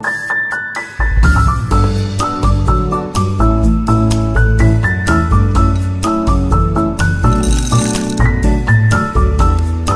you